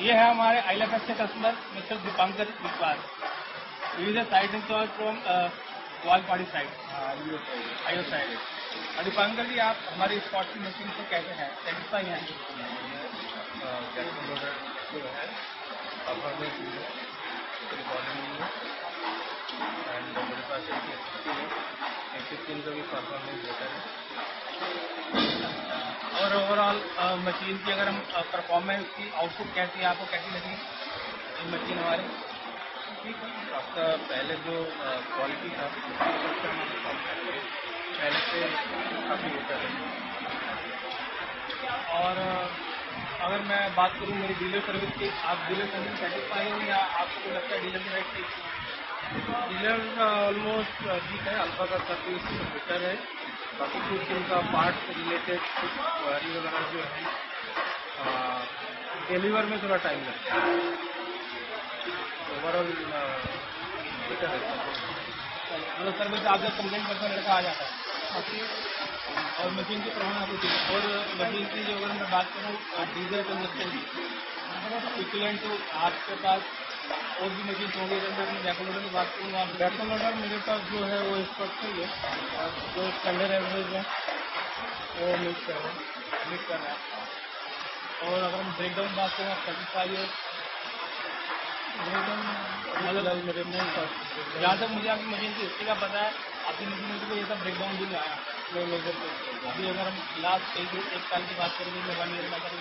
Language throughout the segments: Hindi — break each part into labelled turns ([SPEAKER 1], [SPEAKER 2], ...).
[SPEAKER 1] ये है हमारे आई एफ़ के customer mister Dipankar Biswas. Side install from वालपाड़ी side आयो साइड और दीपांकर जी आप हमारी स्पॉट की मशीन से कैसे हैं? सेटिस्फाई हैं
[SPEAKER 2] जो है। एंड मेरे पास एक का भी परफॉर्मेंस बेटर है।
[SPEAKER 1] और ओवरऑल मशीन की अगर हम परफॉर्मेंस की आउटपुट कैसी है आपको कैसी लगी ये मशीन हमारी
[SPEAKER 2] ठीक है। आपका पहले जो क्वालिटी था पहले से काफ़ी बेहतर है
[SPEAKER 1] और अगर मैं बात करूँ मेरी डीलर सर्विस की आप डीलर सर्विस सेटिस्फाई हो या आपको लगता है डीलर की राइट ठीक
[SPEAKER 2] डीलर ऑलमोस्ट ठीक है अल्फ़ा का सर्विस बेटर है। बाकी कुछ इनका पार्ट रिलेटेड कुछ क्वारी वगैरह जो है डिलीवर में थोड़ा टाइम लगता है। ओवरऑल बेटर है।
[SPEAKER 1] मतलब सर्विस आप जब कंप्लेंट करते हैं लड़का आ जाता है। और मशीन की प्रॉब्लम आपको और मशीन की जो अगर मैं बात करूँ डीजल कंजप्शन की इक्वलेंट टू आपके पास और भी मशीन होंगी। अगर मैं अपने बैकलोडर की बात करूँगा आप
[SPEAKER 2] ऑर्डर मेरे पास जो है वो इस है और जो स्टैंडर्ड एवरेज है वो मिस कर रहे हैं।
[SPEAKER 1] मिस कर रहा है। और अगर हम ब्रेकडाउन बात करें आप सेटिस्फाई है।
[SPEAKER 2] मतलब मेरे पास
[SPEAKER 1] जहाँ तक मुझे आपकी मशीन की हिस्ट्री का पता है आपकी मशीन में तो कोई ऐसा ब्रेकडाउन भी नहीं आया। अभी अगर हम लास्ट एक साल की बात करेंगे तो वन ईयर में अगर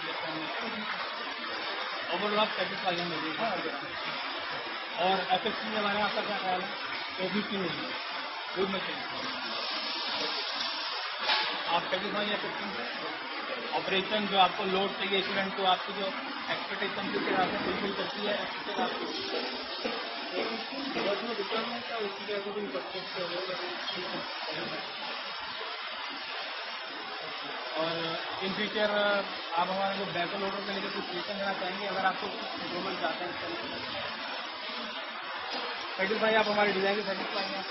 [SPEAKER 1] ओवरऑल आप सेटिस्फाई हैं। मुझे और एफ़ एक्स में आपका क्या ख्याल है,
[SPEAKER 2] वो भी की नहीं?
[SPEAKER 1] गुड मशीन आप सेटिस्फाई एफ़ ऑपरेशन जो आपको लोड चाहिए स्टूडेंट को आपकी जो एक्सपेक्टेशन के हिसाब से फुलफिल करती है, उसके इन फ्यूचर आप हमारे जो बैकल ऑर्डर के लेकर कुछ सजेशन देना चाहेंगे, अगर आपको इम्प्रूवमेंट चाहते हैं सेटिस्फाई आप हमारे डिज़ाइन सेटिस्फाई हैं